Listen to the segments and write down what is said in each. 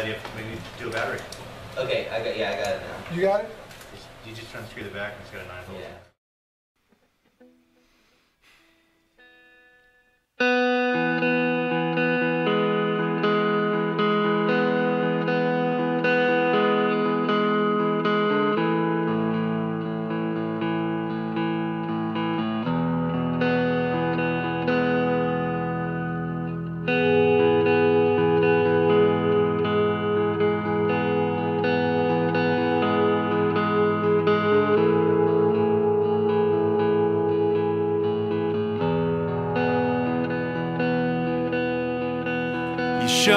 that you have, maybe do a battery. Okay, I got yeah, I got it now. You got it? Just- You just unscrew the back and it's got a nine volt. Yeah.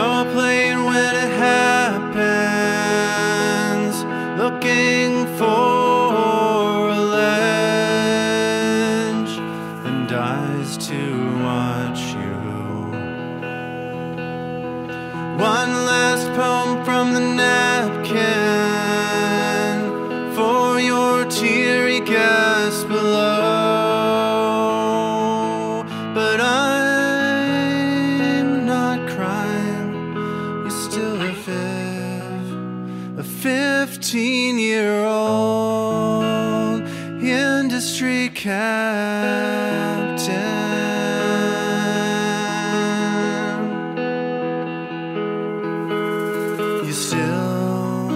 You show up when it happens, looking for a ledge, and dies to watch you. One last poem from the napkin for your teary gasp below. A fifteen-year-old industry captain. You still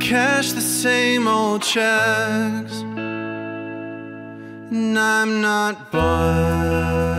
cash the same old checks, and I'm not bought.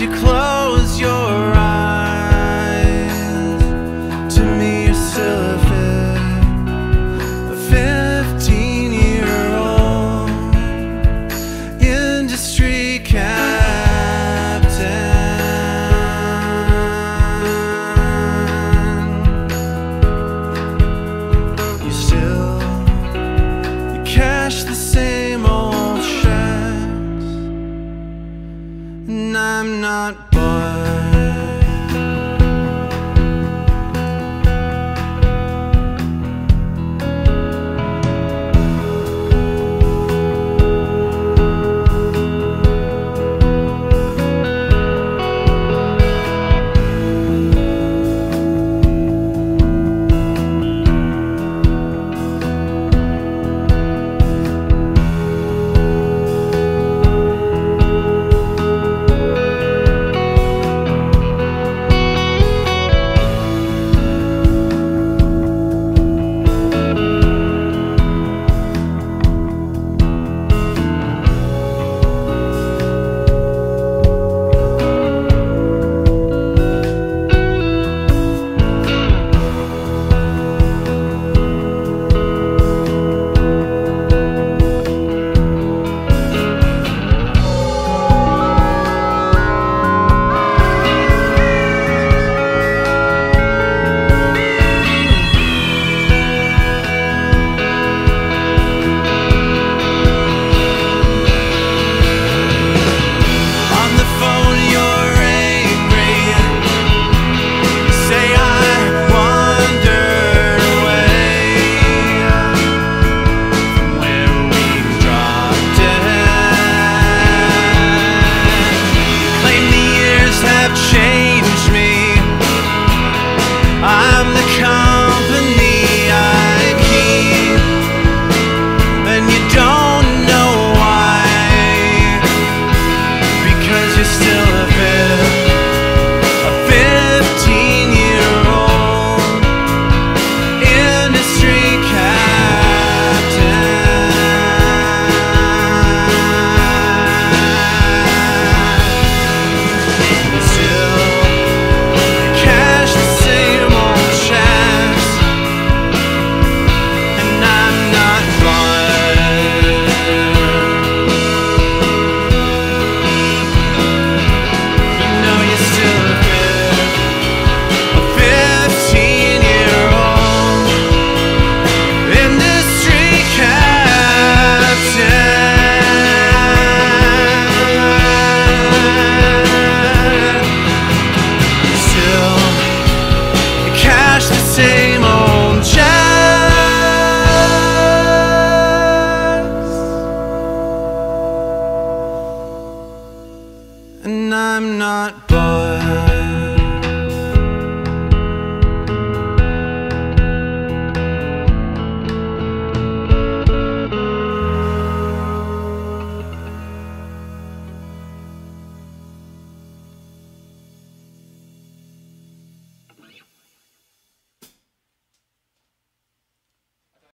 You close